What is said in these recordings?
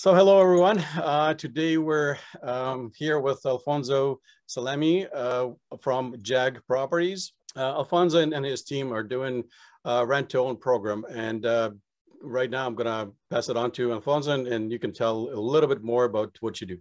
So hello everyone. Uh, today we're um, here with Alfonso Salemi uh, from JAAG Properties. Uh, Alfonso and, and, his team are doing a rent to own program. And uh, right now I'm gonna pass it on to Alfonso and, and, you can tell a little bit more about what you do.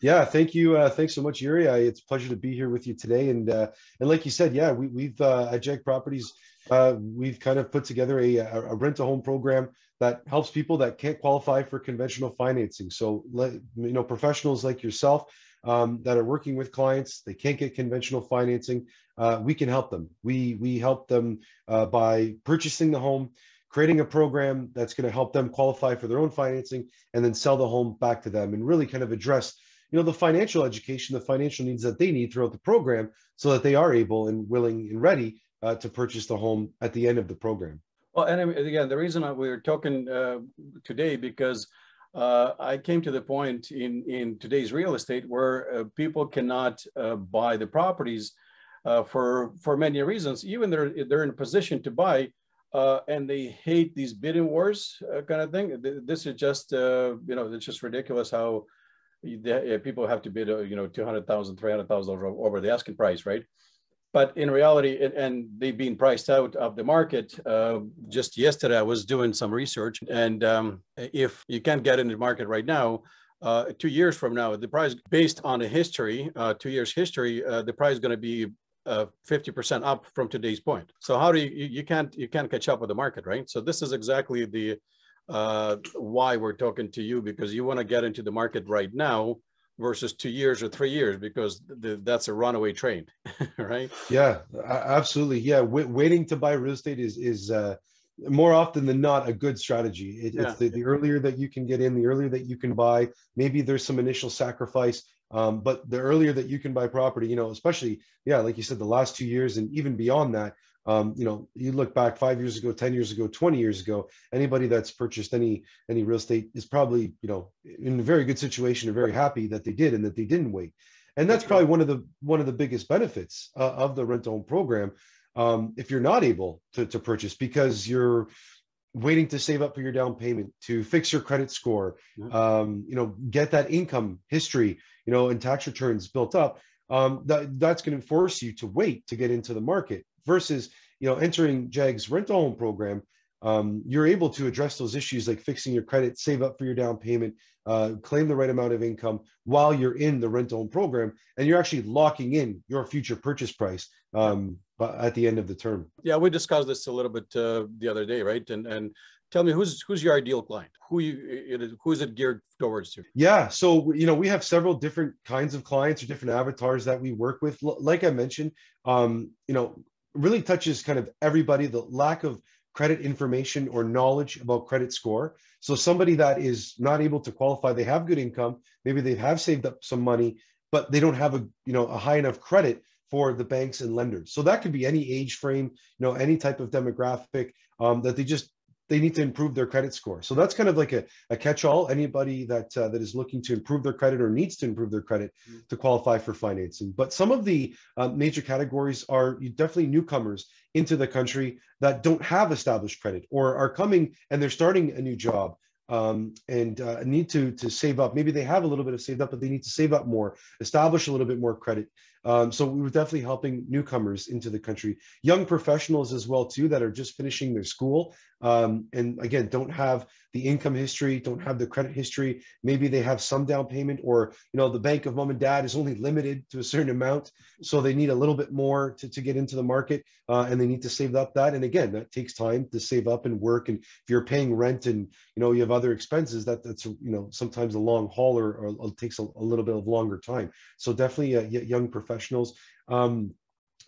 Yeah, thank you. Uh, thanks so much, Yuriy. I, it's a pleasure to be here with you today. And uh, and like you said, yeah, we, we've at JAAG Properties, we've kind of put together a, a rent to home program that helps people that can't qualify for conventional financing. So, you know, professionals like yourself um, that are working with clients, they can't get conventional financing. Uh, we can help them. We we help them uh, by purchasing the home, creating a program that's going to help them qualify for their own financing, and then sell the home back to them, and really kind of address you know the financial education, the financial needs that they need throughout the program, so that they are able and willing and ready uh, to purchase the home at the end of the program. Well, and again, the reason we are talking uh, today because uh, I came to the point in in today's real estate where uh, people cannot uh, buy the properties uh, for for many reasons. Even they're they're in a position to buy, uh, and they hate these bidding wars kind of thing. This is just you know it's just ridiculous how people have to bid you know two hundred thousand, three hundred thousand over the asking price, right? But in reality, and they've been priced out of the market. Uh, just yesterday, I was doing some research, and um, if you can't get in the market right now, uh, two years from now, the price based on the history, uh, two years history, uh, the price is going to be uh, 50% up from today's point. So how do you, you can't you can't catch up with the market, right? So this is exactly the uh, why we're talking to you because you want to get into the market right now versus two years or three years because the, that's a runaway train right? Yeah absolutely. Yeah w- waiting to buy real estate is is uh, more often than not a good strategy. It, yeah. it's the, the earlier that you can get in the earlier that you can buy maybe there's some initial sacrifice um, but the earlier that you can buy property you know especially yeah like you said the last two years and even beyond that um, you know, you look back five years ago, 10 years ago, 20 years ago, anybody that's purchased any any real estate is probably, you know, in a very good situation and very happy that they did and that they didn't wait. And that's probably one of the one of the biggest benefits uh, of the rent home program. Um, if you're not able to, to purchase because you're waiting to save up for your down payment to fix your credit score um, you know get that income history you know and tax returns built up um, that, that's going to force you to wait to get into the market versus you know entering JAAG's rental home program. Um, you're able to address those issues like fixing your credit, save up for your down payment, uh, claim the right amount of income while you're in the rental home program, and you're actually locking in your future purchase price um, at the end of the term. Yeah, we discussed this a little bit uh, the other day, right? And and tell me who's who's your ideal client who you who's it geared towards to yeah so you know we have several different kinds of clients or different avatars that we work with like i mentioned um you know really touches kind of everybody the lack of credit information or knowledge about credit score. So somebody that is not able to qualify they have good income maybe they have saved up some money but they don't have a you know a high enough credit for the banks and lenders. So that could be any age frame you know any type of demographic um, that they just they need to improve their credit score. So that's kind of like a, a catch-all. Anybody that uh, that is looking to improve their credit or needs to improve their credit mm-hmm. to qualify for financing. But some of the uh, major categories are definitely newcomers into the country that don't have established credit or are coming and they're starting a new job um, and uh, need to to save up. Maybe they have a little bit of saved up, but they need to save up more, establish a little bit more credit. Um, so we were definitely helping newcomers into the country, young professionals as well too that are just finishing their school um, and again don't have the income history, don't have the credit history. Maybe they have some down payment, or you know the bank of mom and dad is only limited to a certain amount, so they need a little bit more to, to get into the market, uh, and they need to save up that. And again, that takes time to save up and work. And if you're paying rent and you know you have other expenses, that that's you know sometimes a long haul or, or takes a, a, little bit of longer time. So definitely uh, young professionals. Um,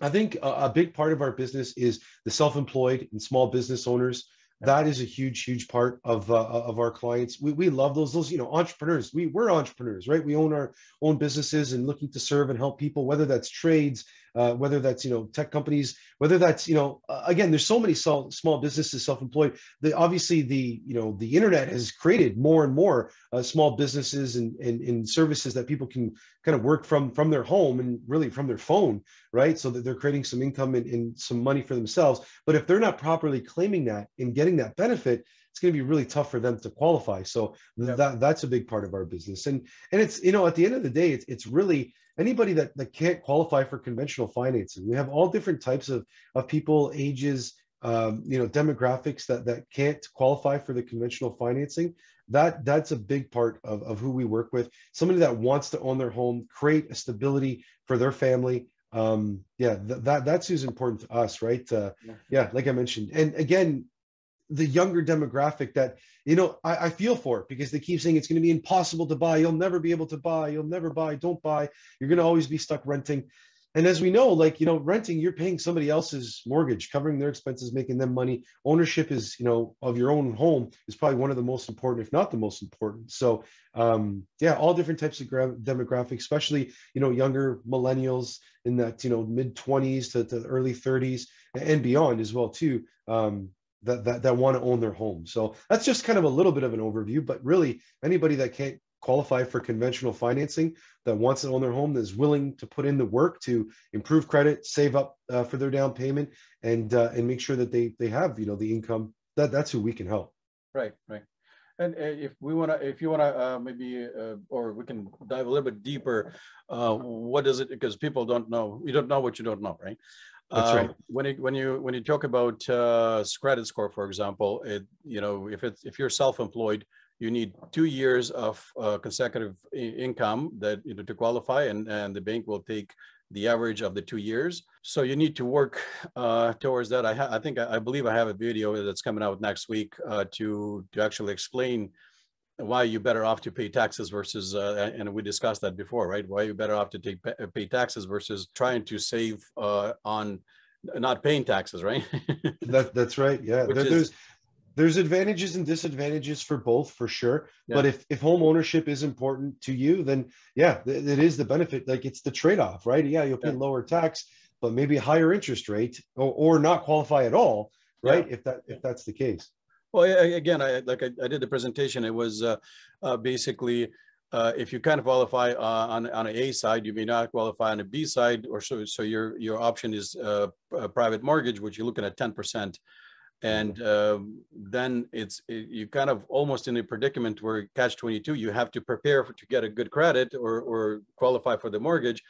I think a, a, big part of our business is the self-employed and small business owners. That is a huge huge part of uh, of our clients. We, we love those those you know entrepreneurs. We we're entrepreneurs right? We own our own businesses and looking to serve and help people whether that's trades uh, whether that's you know tech companies, whether that's you know uh, again, there's so many small, small businesses, self-employed. The obviously the you know the internet has created more and more uh, small businesses and, and, and services that people can kind of work from from their home and really from their phone, right? So that they're creating some income and, and some money for themselves. But if they're not properly claiming that and getting that benefit, it's going to be really tough for them to qualify. So that that's a big part of our business. And and it's you know at the end of the day, it's it's really anybody that that can't qualify for conventional financing. We have all different types of of people, ages, um, you know, demographics that that can't qualify for the conventional financing. That that's a big part of of who we work with. Somebody that wants to own their home, create a stability for their family. Um, yeah, th- that that's who's important to us, right? Uh, Yeah. yeah, like I mentioned, and again, the younger demographic that you know I, I feel for it because they keep saying it's going to be impossible to buy. You'll never be able to buy. You'll never buy. Don't buy. You're going to always be stuck renting. And as we know, like you know, renting, you're paying somebody else's mortgage, covering their expenses, making them money. Ownership is, you know, of your own home is probably one of the most important, if not the most important. So, um, yeah, all different types of gra- demographics, especially you know, younger millennials in that you know mid 20s to, to early 30s and beyond as well too. Um, that that, that want to own their home. So that's just kind of a little bit of an overview, but really anybody that can't qualify for conventional financing that wants to own their home that is willing to put in the work to improve credit, save up uh, for their down payment, and uh, and make sure that they they have you know the income. That that's who we can help. Right, right. And if we want to, if you want to, uh, maybe, uh, or we can dive a little bit deeper. Uh, what is it? Because people don't know. You don't know what you don't know, right? That's right. When you when you when you talk about uh, credit score, for example, it you know if it's if you're self-employed, you need two years of uh, consecutive income that you know to qualify, and and the bank will take the average of the two years. So you need to work uh, towards that. I, I think I, I believe I have a video that's coming out next week uh, to to actually explain why are you're better off to pay taxes versus uh, and we discussed that before, right? Why are you're better off to take pay taxes versus trying to save uh, on not paying taxes, right? That that's right. Yeah, There- is- there's there's advantages and disadvantages for both for sure. But if if home ownership is important to you, then yeah, th- it is the benefit. Like it's the trade off, right? Yeah, you'll pay Yeah. lower tax, but maybe a higher interest rate, or, or not qualify at all, right? If that if that's the case. Well, again, I like I, I did the presentation. It was uh, uh, basically uh, if you kind of qualify uh, on on an A side, you may not qualify on a B side, or so. So your your option is uh, a private mortgage, which you're looking at ten percent, and um, then it's it, you kind of almost in a predicament where catch twenty two. You have to prepare for, to get a good credit or or qualify for the mortgage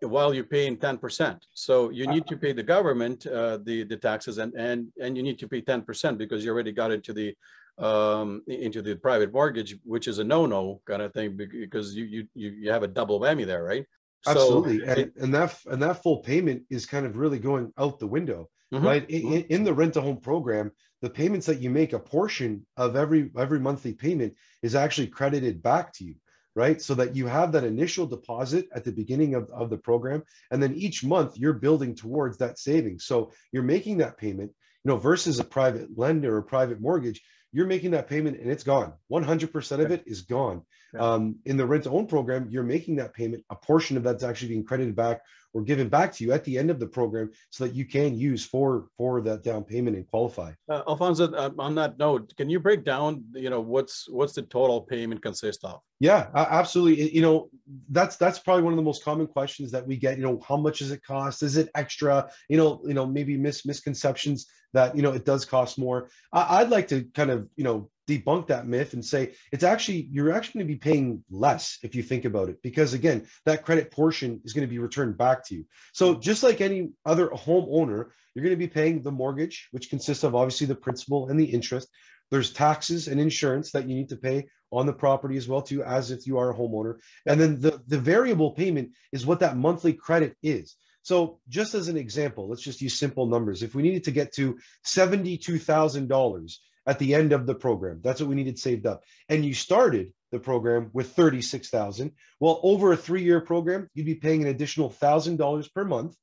while you're paying 10%. So you need to pay the government uh, the the taxes and and and you need to pay 10% because you already got into the um into the private mortgage which is a no-no kind of thing because you you you you have a double whammy there right? So Absolutely, and, it- and that and that full payment is kind of really going out the window, Mhm, right? In, in, in the rent to home program, the payments that you make, a portion of every every monthly payment is actually credited back to you, right? So that you have that initial deposit at the beginning of, of the program, and then each month you're building towards that savings. So you're making that payment, you know, versus a private lender or private mortgage, you're making that payment and it's gone. 100% of it is gone. Um, in the rent to own program, you're making that payment. A portion of that's actually being credited back or given back to you at the end of the program so that you can use for for that down payment and qualify. Uh, Alfonso, uh, on that note, can you break down, you know, what's what's the total payment consist of? Yeah, absolutely. You know, that's that's probably one of the most common questions that we get. You know, how much does it cost? Is it extra? You know, you know, maybe mis misconceptions that you know it does cost more. I, I'd like to kind of you know debunk that myth and say it's actually you're actually going to be paying less if you think about it because again that credit portion is going to be returned back to you. So just like any other homeowner you're going to be paying the mortgage which consists of obviously the principal and the interest. There's taxes and insurance that you need to pay on the property as well too as if you are a homeowner. And then the the variable payment is what that monthly credit is so just as an example let's just use simple numbers. If we needed to get to $72000 at the end of the program that's what we needed saved up. And you started the program with 36000 well over a three year program you'd be paying an additional $1000 per month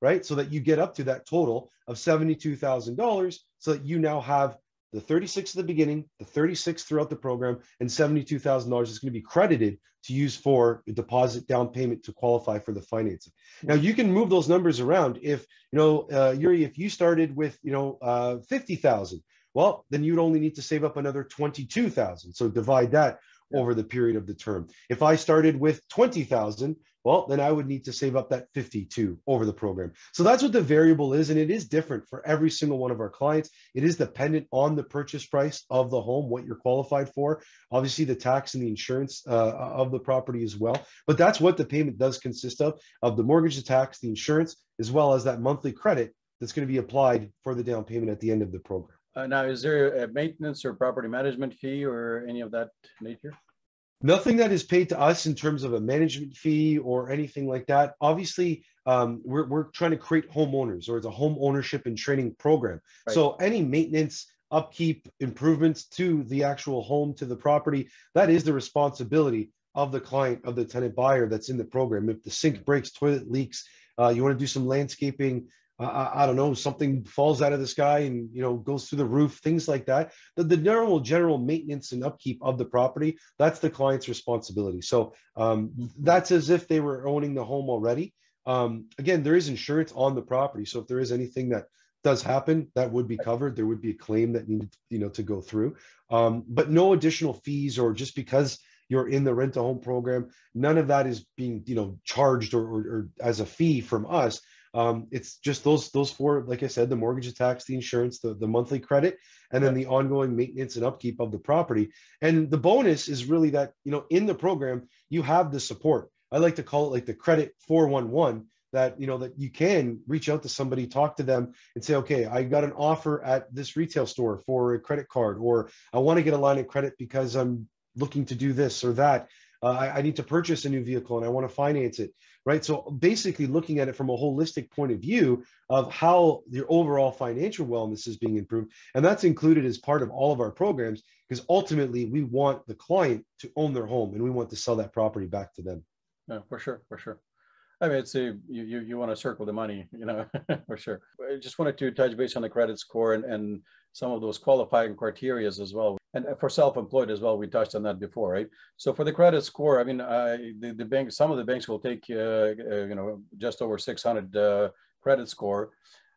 right? So that you get up to that total of $72000 so that you now have the 36 at the beginning, the 36 throughout the program, and $72,000 is going to be credited to use for a deposit down payment to qualify for the financing. Now you can move those numbers around. If you know, uh, Yuriy, if you started with you know uh, 50,000, well, then you'd only need to save up another 22,000. So divide that. over the period of the term. If I started with 20,000, well, then I would need to save up that 52 over the program. So that's what the variable is. And it is different for every single one of our clients. It is dependent on the purchase price of the home, what you're qualified for, obviously the tax and the insurance uh, of the property as well. But that's what the payment does consist of, of the mortgage, the tax, the insurance, as well as that monthly credit that's going to be applied for the down payment at the end of the program. Uh, now, is there a maintenance or property management fee or any of that nature? Nothing that is paid to us in terms of a management fee or anything like that. Obviously, um, we're, we're trying to create homeowners or it's a home ownership and training program. Right. So any maintenance, upkeep, improvements to the actual home, to the property, that is the responsibility of the client, of the tenant buyer that's in the program. If the sink breaks, toilet leaks, uh, you want to do some landscaping, I, I, don't know, something falls out of the sky and you know goes through the roof, things like that. The, the general general maintenance and upkeep of the property, that's the client's responsibility. So um, that's as if they were owning the home already. Um, again, there is insurance on the property, so if there is anything that does happen, that would be covered. There would be a claim that needed, you know, to go through, um, but no additional fees or just because you're in the rent a home program, none of that is being, you know, charged or, or, or as a fee from us um, it's just those those four, like I said, the mortgage, the tax, the insurance, the, the monthly credit, and then the ongoing maintenance and upkeep of the property. And the bonus is really that you know in the program you have the support. I like to call it like the credit 411 that you know that you can reach out to somebody talk to them and say okay i got an offer at this retail store for a credit card or i want to get a line of credit because i'm looking to do this or that uh, I, I, need to purchase a new vehicle and I want to finance it, right? So basically looking at it from a holistic point of view of how your overall financial wellness is being improved. And that's included as part of all of our programs because ultimately we want the client to own their home and we want to sell that property back to them. Yeah, for sure, for sure. I mean, it's a, you, you, you want to circle the money, you know, for sure. I just wanted to touch base on the credit score and, and some of those qualifying criterias as well. And for self-employed as well, we touched on that before, right? So for the credit score, I mean, uh, the, the bank, some of the banks will take, uh, uh, you know, just over 600 uh, credit score.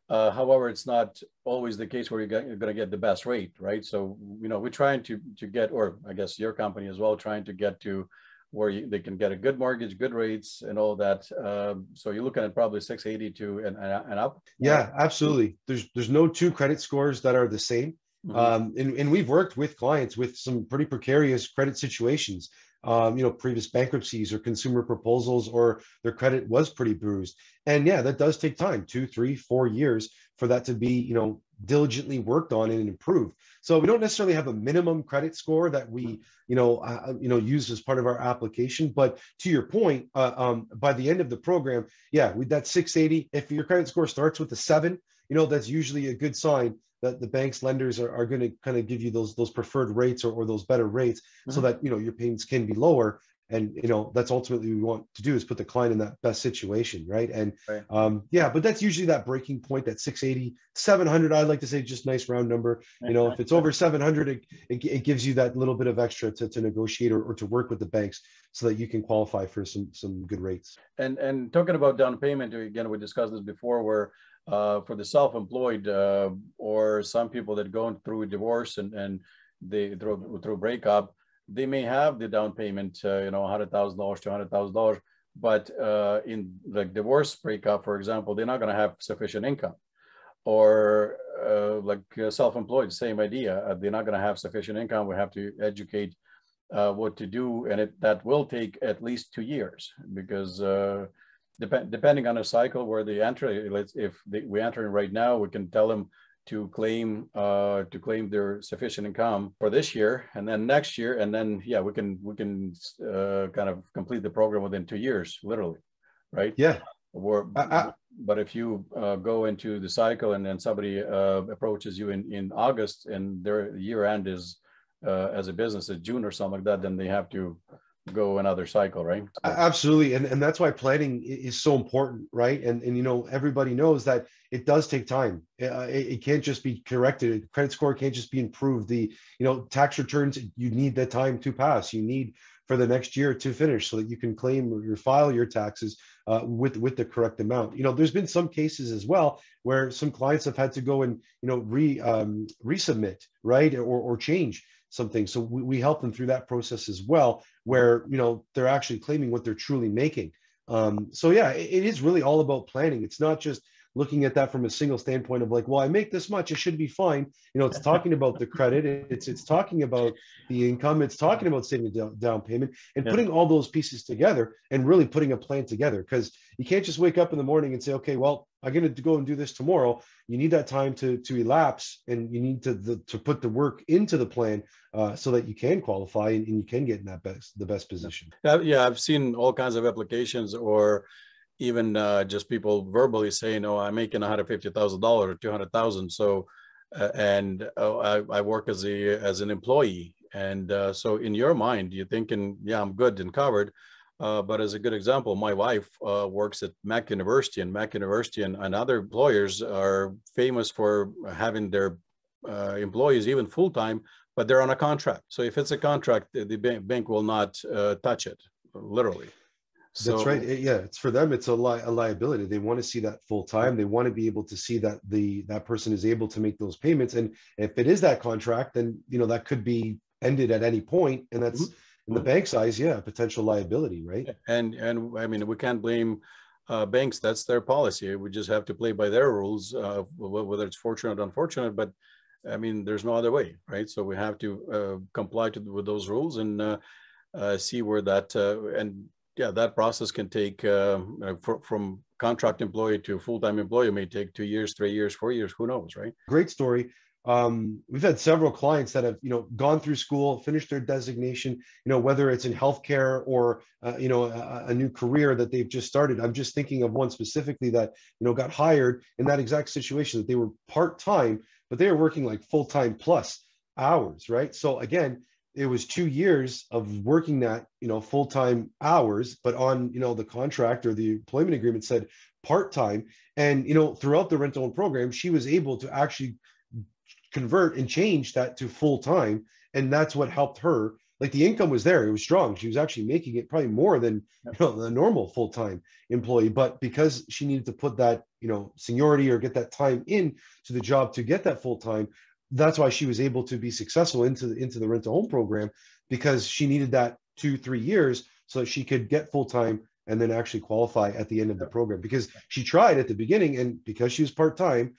Uh, however, it's not always the case where you're, going to get the best rate, right? So, you know, we're trying to, to get, or I guess your company as well, trying to get to where you, they can get a good mortgage, good rates, and all that. Um, so you're looking at probably 680 to and, and up. Yeah, absolutely. There's there's no two credit scores that are the same. Mm-hmm. Um, and, and we've worked with clients with some pretty precarious credit situations. Um, you know, previous bankruptcies or consumer proposals, or their credit was pretty bruised. And yeah, that does take time two, three, four years for that to be, you know, diligently worked on and improved. So we don't necessarily have a minimum credit score that we, you know, uh, you know, use as part of our application. But to your point, uh, um, by the end of the program, yeah, with that 680, if your credit score starts with a seven, you know, that's usually a good sign that the bank's lenders are, are going to kind of give you those those preferred rates or, or those better rates mm-hmm. so that you know your payments can be lower and you know that's ultimately what we want to do is put the client in that best situation right and right. Um, yeah but that's usually that breaking point that 680 700 i'd like to say just nice round number you know if it's over 700 it, it, it gives you that little bit of extra to, to negotiate or, or to work with the banks so that you can qualify for some some good rates and and talking about down payment again we discussed this before where uh, for the self-employed uh, or some people that go through divorce and and they through through breakup they may have the down payment, uh, you know, $100,000, to $100,000, but uh, in the divorce breakup, for example, they're not going to have sufficient income. Or uh, like uh, self-employed, same idea. They're not going to have sufficient income. We have to educate what to do, and it, that will take at least two years because dep- depending on a cycle where they enter, let's if they, we enter in right now, we can tell them to claim uh, to claim their sufficient income for this year and then next year and then yeah we can we can uh, kind of complete the program within two years literally right? Yeah. Or, but if you uh, go into the cycle and then somebody uh, approaches you in, in August and their year end is uh, as a business is June or something like that, then they have to go another cycle, right? Absolutely. And, and that's why planning is so important, right? And, and you know, everybody knows that it does take time. Uh, it, it, can't just be corrected. Credit score can't just be improved. The, you know, tax returns, you need the time to pass. You need for the next year to finish so that you can claim or file your taxes uh, with with the correct amount. You know, there's been some cases as well where some clients have had to go and you know re um, resubmit, right, or or change something. So we, we help them through that process as well, where you know they're actually claiming what they're truly making. Um, so yeah, it, it is really all about planning. It's not just looking at that from a single standpoint of like, well, I make this much, it should be fine. You know, it's talking about the credit, it's it's talking about the income, it's talking about saving a down payment and yeah. putting all those pieces together and really putting a plan together. Because you can't just wake up in the morning and say, okay, well, I'm going to go and do this tomorrow. You need that time to to elapse, and you need to the, to put the work into the plan uh, so that you can qualify and, and, you can get in that best the best position. Yeah, I've seen all kinds of applications or even uh, just people verbally saying, "Oh, I'm making one hundred fifty thousand dollars or two hundred thousand. So, uh, and uh, I, I, work as a as an employee, and uh, so in your mind, you're thinking, "Yeah, I'm good and covered." Uh, but as a good example, my wife uh, works at Mac University, and Mac University and, and other employers are famous for having their employees even full time, but they're on a contract. So if it's a contract, the bank will not touch it, literally. So, That's right. yeah, it's for them. It's a, li- a liability. They want to see that full time. They want to be able to see that the that person is able to make those payments. And if it is that contract, then you know that could be ended at any point, and that's mm-hmm. In the bank size. Yeah, potential liability, right? And and I mean, we can't blame uh, banks. That's their policy. We just have to play by their rules, uh, whether it's fortunate or unfortunate. But I mean, there's no other way, right? So we have to uh, comply to, with those rules and uh, uh, see where that uh, and yeah, that process can take uh, for, from contract employee to full-time employee may take two years, three years, four years, who knows, right? Great story. Um, we've had several clients that have, you know, gone through school, finished their designation, you know, whether it's in healthcare or, uh, you know, a, a, new career that they've just started. I'm just thinking of one specifically that, you know, got hired in that exact situation that they were part-time, but they were working like full-time plus hours, right? So again, it was two years of working that you know full-time hours but on you know the contract or the employment agreement said part-time and you know throughout the rental program she was able to actually convert and change that to full-time and that's what helped her. Like the income was there it was strong. She was actually making it probably more than you know the normal full-time employee but because she needed to put that you know seniority or get that time in to the job to get that full-time that's why she was able to be successful into the, into the rent to home program because she needed that two three years so she could get full time and then actually qualify at the end of the program because she tried at the beginning and because she was part time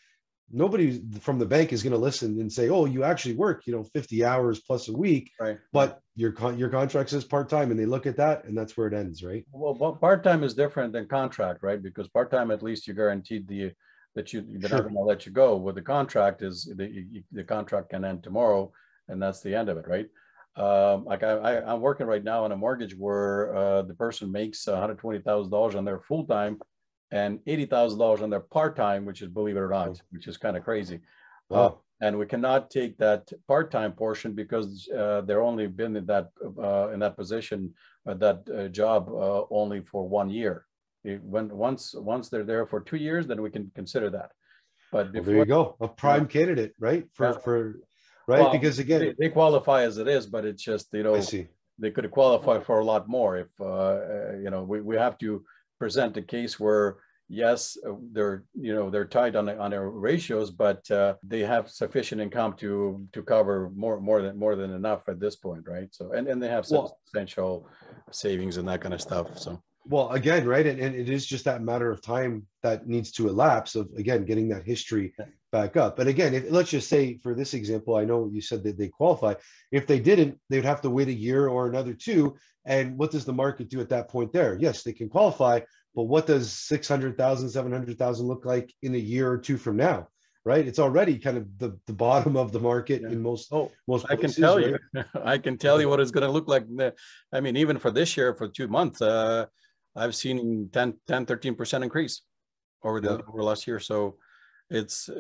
nobody from the bank is going to listen and say oh you actually work you know 50 hours plus a week right but your con- your contract says part time and they look at that and that's where it ends right well part time is different than contract right because part time at least you're guaranteed the that you they're sure. not going to let you go. With the contract is the, the contract can end tomorrow, and that's the end of it, right? Um, like I, I, am working right now on a mortgage where uh, the person makes $120,000 on their full time and $80,000 on their part time, which is believe it or not, which is kind of crazy. Uh, wow. Uh, and we cannot take that part time portion because uh, they're only been in that uh, in that position, uh, that job only for one year when once once they're there for two years, then we can consider that. But before, well, there you go, a prime yeah. candidate, right? For yeah. for right well, because again they, they, qualify as it is, but it's just you know they could qualify for a lot more if uh, uh, you know we, we have to present a case where yes they're you know they're tight on on their ratios but uh, they have sufficient income to to cover more more than more than enough at this point right? So and and they have well, substantial savings and that kind of stuff so well again right and, and it is just that matter of time that needs to elapse of again getting that history back up but again if let's just say for this example i know you said that they qualify if they didn't they'd have to wait a year or another two and what does the market do at that point there yes they can qualify but what does 600000 700000 look like in a year or two from now right? It's already kind of the, the bottom of the market yeah. in most oh most. I can tell right? you, I can tell you what it's going to look like. I mean, even for this year, for two months, uh, I've seen 10, 10 13% increase over the over last year. So it's uh,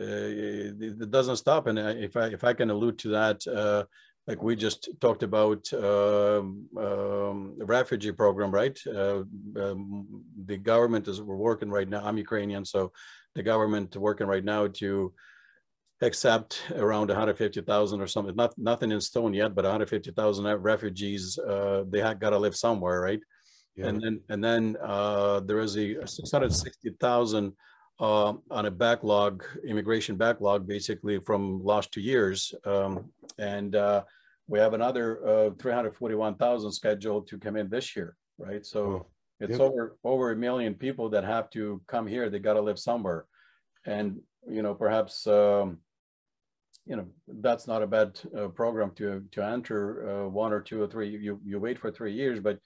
it doesn't stop. And if I if I can allude to that, uh, like we just talked about um, um, the refugee program, right? Uh, um, the government is we're working right now. I'm Ukrainian, so the government working right now to accept around 150,000 or something. Not nothing in stone yet, but 150,000 refugees. Uh, they have got to live somewhere, right? Yeah. And then and then uh, there is a 660,000 uh, on a backlog, immigration backlog, basically from last two years. Um, and uh, we have another uh, 341,000 scheduled to come in this year, right? So oh, it's yep. over over a million people that have to come here. They got to live somewhere, and you know perhaps um, you know that's not a bad uh, program to to enter uh, one or two or three. You you wait for three years, but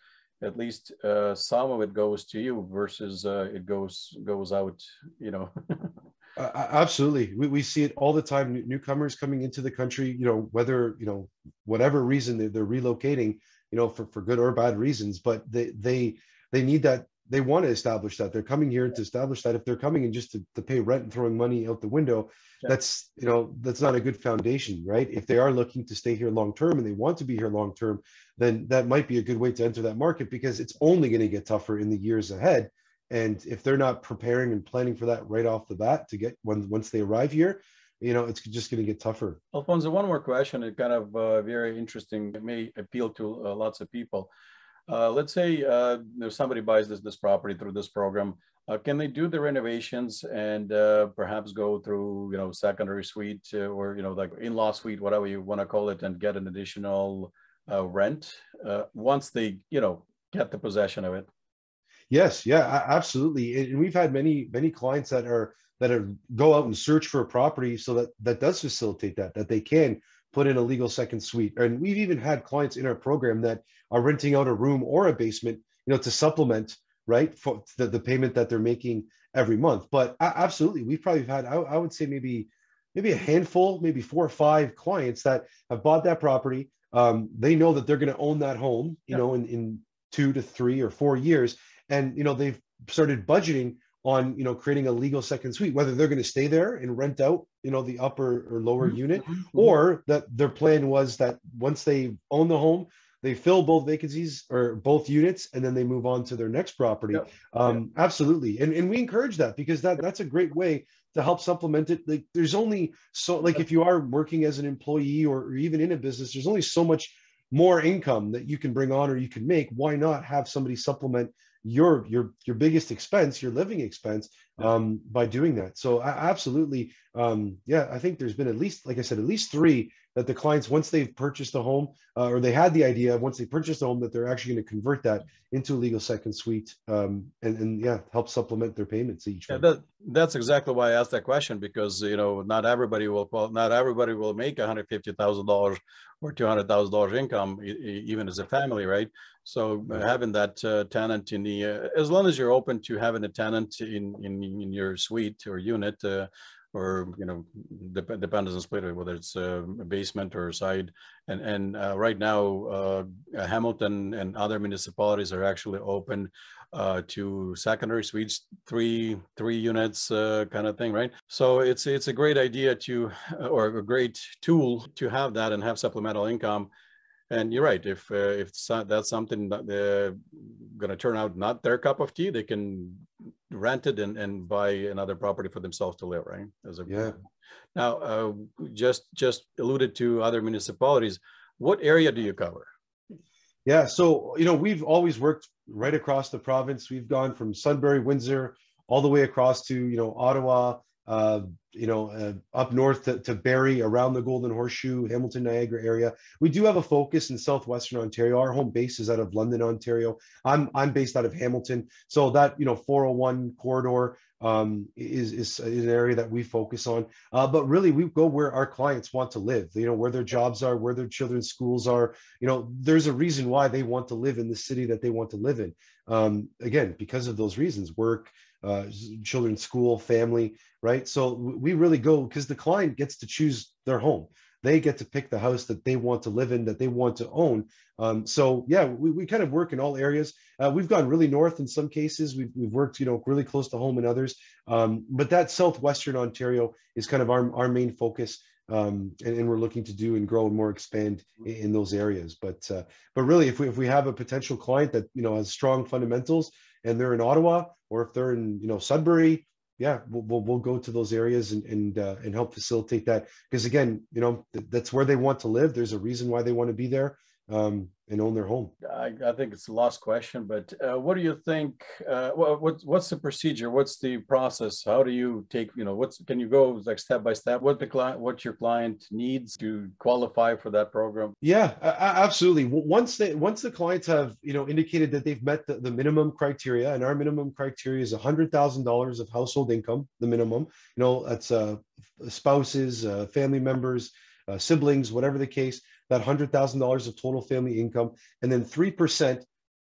at least uh, some of it goes to you versus uh, it goes goes out. You know. Uh, absolutely, we, we see it all the time. Newcomers coming into the country, you know, whether you know whatever reason they're, they're relocating, you know, for, for good or bad reasons, but they they they need that. They want to establish that they're coming here to establish that. If they're coming in just to, to pay rent and throwing money out the window, yeah. that's you know that's not a good foundation, right? If they are looking to stay here long term and they want to be here long term, then that might be a good way to enter that market because it's only going to get tougher in the years ahead and if they're not preparing and planning for that right off the bat to get when once they arrive here, you know, it's just going to get tougher. Alfonso, one more question. It kind of uh, very interesting. It may appeal to uh, lots of people. Uh, let's say uh, if somebody buys this this property through this program, uh, can they do the renovations and uh, perhaps go through you know secondary suite or you know like in-law suite, whatever you want to call it, and get an additional rent once they you know get the possession of it? Yes, yeah, absolutely. And we've had many many clients that are that are go out and search for a property so that that does facilitate that that they can put in a legal second suite. And we've even had clients in our program that are renting out a room or a basement, you know, to supplement right for the, the payment that they're making every month. But absolutely, we've probably had I, I would say maybe maybe a handful, maybe four or five clients that have bought that property. Um, they know that they're going to own that home, you know, in, in two to three or four years and you know they've started budgeting on you know creating a legal second suite whether they're going to stay there and rent out you know the upper or lower mm-hmm. unit mm-hmm. or that their plan was that once they own the home they fill both vacancies or both units and then they move on to their next property yep. um, yep. absolutely and, and we encourage that because that that's a great way to help supplement it like there's only so like if you are working as an employee or, or even in a business there's only so much more income that you can bring on or you can make why not have somebody supplement your your your biggest expense, your living expense, um, by doing that. So I, absolutely, um, yeah, I think there's been at least, like I said, at least three that the clients once they've purchased a home uh, or they had the idea once they purchased a home that they're actually going to convert that into a legal second suite um, and, and yeah help supplement their payments each yeah, that, that's exactly why i asked that question because you know not everybody will not everybody will make $150000 or $200000 income even as a family right? So having that uh, tenant in the uh, as long as you're open to having a tenant in in, in your suite or unit uh, or you know dep- depends on split whether it's a basement or a side and and uh, right now uh, hamilton and other municipalities are actually open uh, to secondary suites three three units uh, kind of thing right so it's it's a great idea to or a great tool to have that and have supplemental income and you're right. If uh, if that's something that they're going to turn out not their cup of tea, they can rent it and, and buy another property for themselves to live. Right? As a yeah. Now, uh, just just alluded to other municipalities. What area do you cover? Yeah, so you know we've always worked right across the province. We've gone from Sudbury, Windsor, all the way across to you know Ottawa, uh, you know, uh, up north to, to Barrie, around the Golden Horseshoe, Hamilton, Niagara area. We do have a focus in southwestern Ontario. Our home base is out of London, Ontario. I'm I'm based out of Hamilton, so that you know 401 corridor um, is is an area that we focus on. Uh, but really, we go where our clients want to live. You know, where their jobs are, where their children's schools are. You know, there's a reason why they want to live in the city that they want to live in. Um, again, because of those reasons, work, uh, children's school, family, right? So we really go because the client gets to choose their home. They get to pick the house that they want to live in, that they want to own. Um, so yeah, we, we kind of work in all areas. Uh, we've gone really north in some cases. We've, we've worked, you know, really close to home in others. Um, but that southwestern Ontario is kind of our, our main focus. Um, and, and, we're looking to do and grow and more expand in, in those areas. But uh, but really, if we if we have a potential client that you know has strong fundamentals, and they're in Ottawa, or if they're in you know Sudbury, yeah, we'll, we'll, we'll go to those areas and and uh, and help facilitate that because again, you know th- that's where they want to live. There's a reason why they want to be there, um, and own their home. I, I, think it's a lost question, but uh, what do you think? Uh, what, what's what's the procedure? What's the process? How do you take? You know, what's can you go like step by step? What the client, what your client needs to qualify for that program? Yeah, absolutely. Once they once the clients have you know indicated that they've met the, the minimum criteria, and our minimum criteria is a hundred thousand dollars of household income, the minimum. You know, that's uh, spouses, uh, family members, uh, siblings, whatever the case that $100,000 of total family income, and then 3%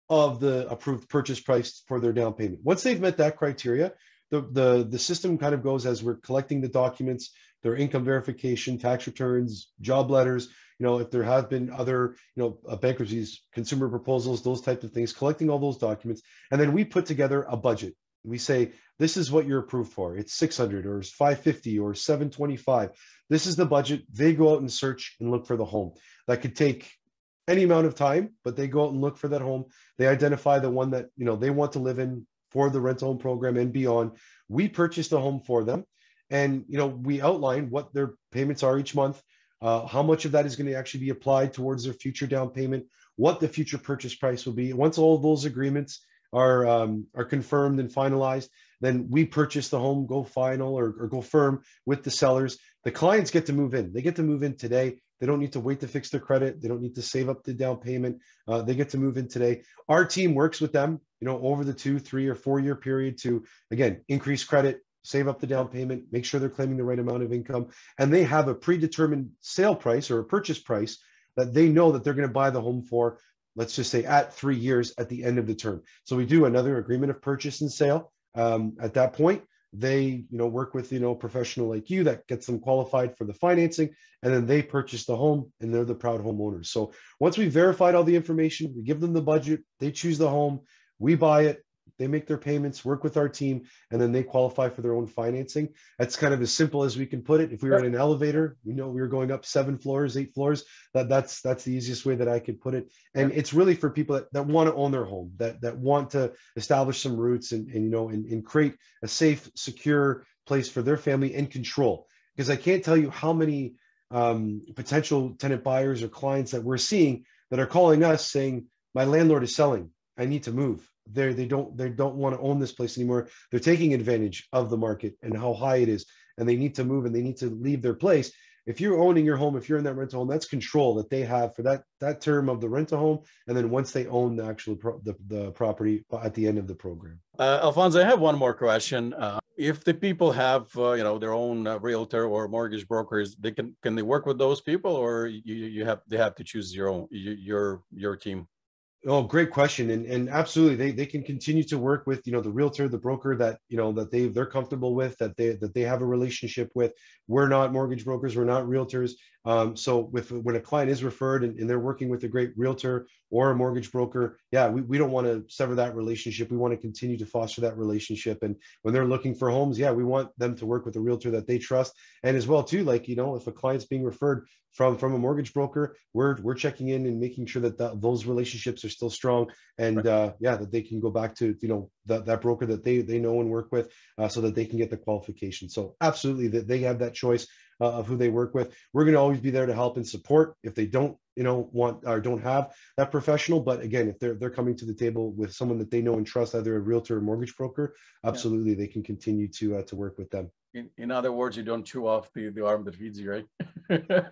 of the approved purchase price for their down payment. Once they've met that criteria, the, the, the system kind of goes as we're collecting the documents, their income verification, tax returns, job letters, you know, if there have been other, you know, uh, bankruptcies, consumer proposals, those types of things, collecting all those documents. And then we put together a budget. We say, this is what you're approved for. It's 600 or 550 or 725. This is the budget. They go out and search and look for the home. That could take any amount of time, but they go out and look for that home. They identify the one that, you know, they want to live in for the rental home program and beyond. We purchase the home for them. And, you know, we outline what their payments are each month, uh, how much of that is going to actually be applied towards their future down payment, what the future purchase price will be. Once all those agreements are um, are confirmed and finalized, then we purchase the home, go final or, or go firm with the sellers. The clients get to move in. They get to move in today. They don't need to wait to fix their credit. They don't need to save up the down payment. Uh, they get to move in today. Our team works with them, you know, over the two, three, or four year period to again increase credit, save up the down payment, make sure they're claiming the right amount of income, and they have a predetermined sale price or a purchase price that they know that they're going to buy the home for let's just say at three years at the end of the term. So we do another agreement of purchase and sale. Um, at that point, they you know work with you know professional like you that gets them qualified for the financing, and then they purchase the home and they're the proud homeowners. So once we verified all the information, we give them the budget, they choose the home, we buy it, they make their payments, work with our team, and then they qualify for their own financing. That's kind of as simple as we can put it. If we were in an elevator, we know we were going up seven floors, eight floors. That that's that's the easiest way that I could put it. And it's really for people that, that want to own their home, that that want to establish some roots and, and you know and, and create a safe, secure place for their family and control. Because I can't tell you how many um, potential tenant buyers or clients that we're seeing that are calling us saying, "My landlord is selling. I need to move." They they don't they don't want to own this place anymore. They're taking advantage of the market and how high it is, and they need to move and they need to leave their place. If you're owning your home, if you're in that rental home, that's control that they have for that that term of the rental home, and then once they own the actual pro, the, the property at the end of the program. Uh, Alfonso, I have one more question. Uh, if the people have uh, you know their own uh, realtor or mortgage brokers, they can can they work with those people, or you you have they have to choose your own your your team? Oh, great question. And, and absolutely, they, they can continue to work with, you know, the realtor, the broker that, you know, that they, they're comfortable with, that they, that they have a relationship with. We're not mortgage brokers. We're not realtors. Um, so with when a client is referred and, and, they're working with a great realtor or a mortgage broker, yeah, we, we don't want to sever that relationship. We want to continue to foster that relationship. And when they're looking for homes, yeah, we want them to work with a realtor that they trust. And as well, too, like, you know, if a client's being referred from from a mortgage broker, we're we're checking in and making sure that those relationships are still strong. And right. uh, yeah, that they can go back to, you know, that, that broker that they they know and work with uh, so that they can get the qualification. So absolutely that they have that choice uh, of who they work with. We're going to always be there to help and support if they don't, you know, want or don't have that professional. But again, if they're they're coming to the table with someone that they know and trust, either a realtor or mortgage broker, absolutely yeah. they can continue to uh, to work with them in, in other words, you don't chew off the, the arm that feeds you, right?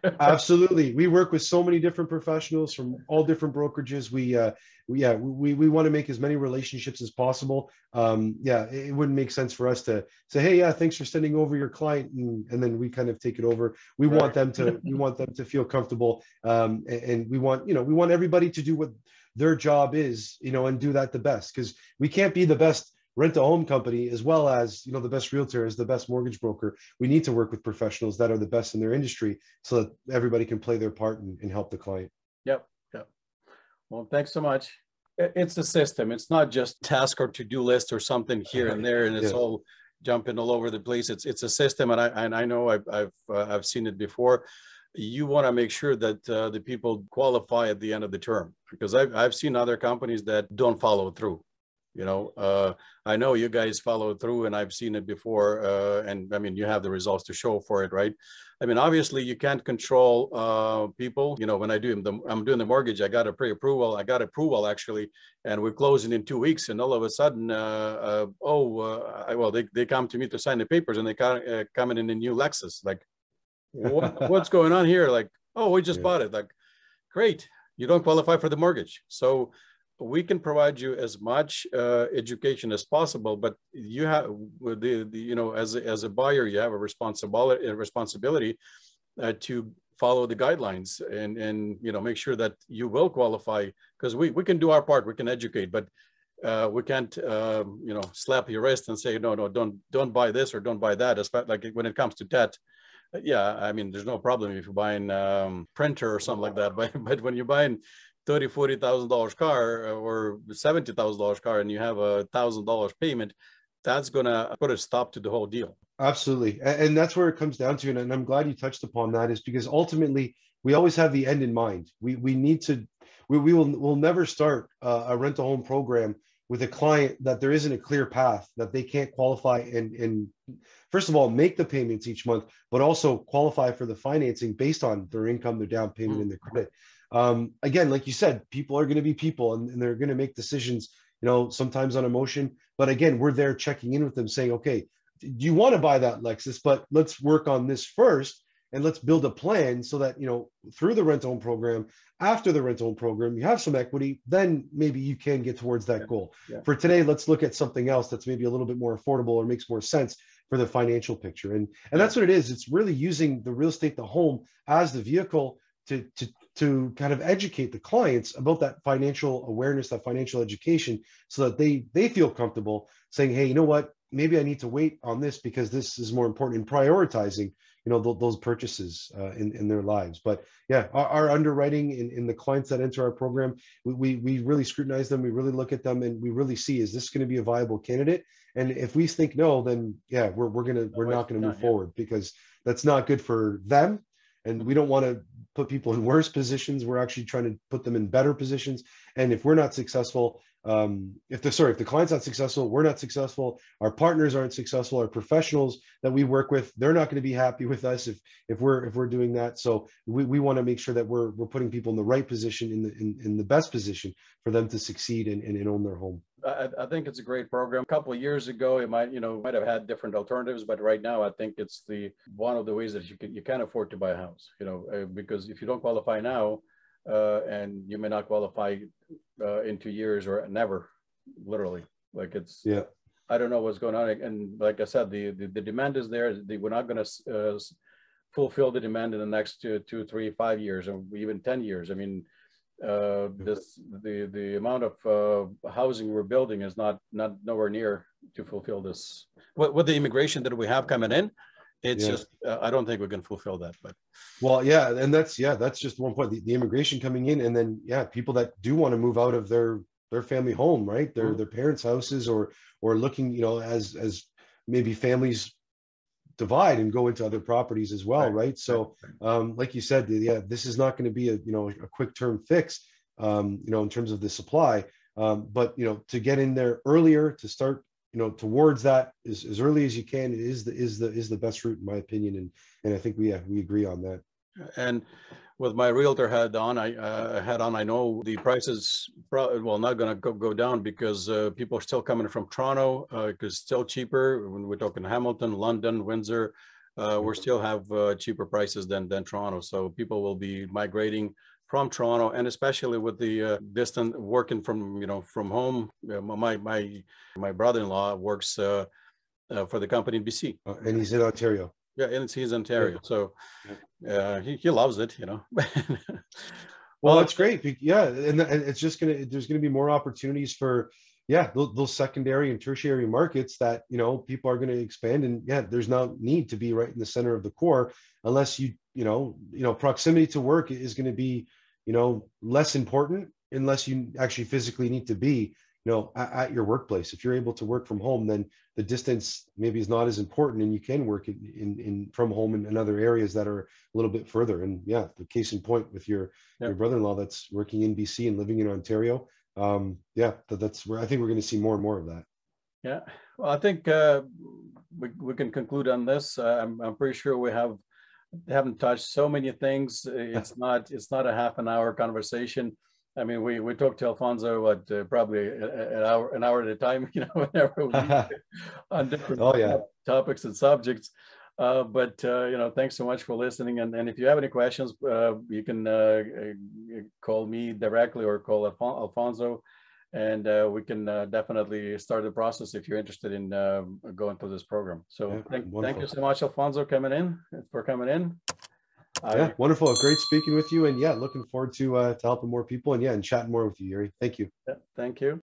Absolutely. We work with so many different professionals from all different brokerages. We, uh, we yeah, we, we want to make as many relationships as possible. Um, yeah, it, it wouldn't make sense for us to say, hey, yeah, thanks for sending over your client, and, and then we kind of take it over. We right. want them to, we want them to feel comfortable, um, and, and we want, you know, we want everybody to do what their job is, you know, and do that the best because we can't be the best rent a home company as well as you know the best realtor is the best mortgage broker. We need to work with professionals that are the best in their industry so that everybody can play their part and, and help the client. Yep yep. Well thanks so much. It's a system. It's not just task or to-do list or something here and there and it's yeah. all jumping all over the place. It's it's a system and i and i know i've i've, uh, I've seen it before. You want to make sure that uh, the people qualify at the end of the term because I've, I've seen other companies that don't follow through You know, uh, I know you guys follow through, and I've seen it before. Uh, and I mean, you have the results to show for it, right? I mean, obviously, you can't control uh, people. You know, when I do the, I'm doing the mortgage, I got a pre-approval. I got approval actually, and we're closing in two weeks. And all of a sudden, uh, uh, oh, uh, I, well, they, they come to me to sign the papers, and they come coming in a new Lexus. Like, what, what's going on here? Like, oh, we just yeah. bought it. Like, great, you don't qualify for the mortgage. So we can provide you as much uh, education as possible, but you have the, the, you know as a, as a buyer you have a responsibility a responsibility uh, to follow the guidelines and and you know make sure that you will qualify because we we can do our part we can educate but uh, we can't um, you know slap your wrist and say no no don't don't buy this or don't buy that especially like when it comes to debt. Yeah i mean there's no problem if you're buying um, printer or something like that but but when you're buying thirty, forty thousand dollars car uh, or seventy thousand dollars car, and you have a thousand dollars payment, that's gonna put a stop to the whole deal. Absolutely, and that's where it comes down to, and I'm glad you touched upon that, is because ultimately we always have the end in mind. We we need to, we, we will will never start uh, a rental home program with a client that there isn't a clear path that they can't qualify and and first of all make the payments each month but also qualify for the financing based on their income their down payment mm-hmm. and their credit um, again, like you said, people are going to be people and, and they're going to make decisions, you know, sometimes on emotion. But again, we're there checking in with them saying, okay, do you want to buy that Lexus? But let's work on this first and let's build a plan so that, you know, through the rental program, after the rental program, you have some equity, then maybe you can get towards that goal. Yeah. For today, let's look at something else that's maybe a little bit more affordable or makes more sense for the financial picture. And and that's what it is. It's really using the real estate, the home as the vehicle to, to to kind of educate the clients about that financial awareness, that financial education, so that they they feel comfortable saying, "Hey, you know what? Maybe I need to wait on this because this is more important in prioritizing, you know, th- those purchases uh, in in their lives." But yeah, our, our underwriting in, in the clients that enter our program, we, we we really scrutinize them, we really look at them, and we really see is this going to be a viable candidate? And if we think no, then yeah, we're we're gonna we're not going to move forward because that's not good for them and we don't want to put people in worse positions. We're actually trying to put them in better positions. And if we're not successful, um, if the sorry, if the client's not successful, we're not successful. Our partners aren't successful. Our professionals that we work with, they're not going to be happy with us if if we're if we're doing that. So we, we want to make sure that we're we're putting people in the right position in the in, in the best position for them to succeed and, and, and own their home. I, I, think it's a great program. A couple of years ago, it might, you know, might have had different alternatives, but right now, I think it's the one of the ways that you can you can afford to buy a house. You know, uh, because if you don't qualify now, uh, and you may not qualify uh, in two years or never, literally. Like it's yeah. I don't know what's going on, and like I said, the the, the demand is there. The, we're not going to uh, fulfill the demand in the next two, two, three, five years, or even ten years. I mean uh, this the the amount of uh, housing we're building is not not nowhere near to fulfill this. With, with the immigration that we have coming in, it's yeah. just uh, I don't think we can fulfill that. But well, yeah, and that's yeah, that's just one point. The, the immigration coming in, and then yeah, people that do want to move out of their their family home, right? Their mm-hmm. their parents' houses, or or looking, you know, as as maybe families divide and go into other properties as well, right? right? So, um, like you said, yeah, this is not going to be a you know a quick term fix, um, you know, in terms of the supply. Um, but you know, to get in there earlier, to start, you know, towards that as, as early as you can is the is the is the best route in my opinion, and and I think we yeah, we agree on that. And with my realtor hat on, I uh, had on. I know the prices probably well not going to go, go down because uh, people are still coming from Toronto because uh, still cheaper. When we're talking Hamilton, London, Windsor, uh, we still have uh, cheaper prices than than Toronto. So people will be migrating from Toronto, and especially with the uh, distant working from you know from home. my my my brother-in-law works for the company in BC, and he's in Ontario. Yeah, and he's Ontario, so uh, he he loves it, you know. well, that's great. Yeah, and, it's just gonna there's gonna be more opportunities for yeah those, those, secondary and tertiary markets that you know people are going to expand and yeah there's no need to be right in the center of the core unless you you know you know proximity to work is going to be you know less important unless you actually physically need to be you know at, at, your workplace if you're able to work from home then the distance maybe is not as important and you can work in, in, in from home in, in, other areas that are a little bit further and yeah the case in point with your yeah. your brother-in-law that's working in bc and living in ontario um, yeah, that, that's where I think we're going to see more and more of that. Yeah, well, I think uh, we, we can conclude on this. Uh, I'm, I'm pretty sure we have haven't touched so many things. It's not it's not a half an hour conversation. I mean, we we talked to Alfonso what uh, probably an hour an hour at a time, you know, whenever we on different oh, yeah. topics and subjects. Uh, but uh, you know, thanks so much for listening. And, and if you have any questions, uh, you can uh, uh, call me directly or call Alfon Alfonso, and uh, we can definitely start the process if you're interested in going through this program. So yeah, thank, thank you so much, Alfonso, coming in for coming in. Yeah, wonderful. Great speaking with you. And yeah, looking forward to uh, to helping more people and yeah, and chatting more with you, Yuriy. Thank you. Yeah, thank you.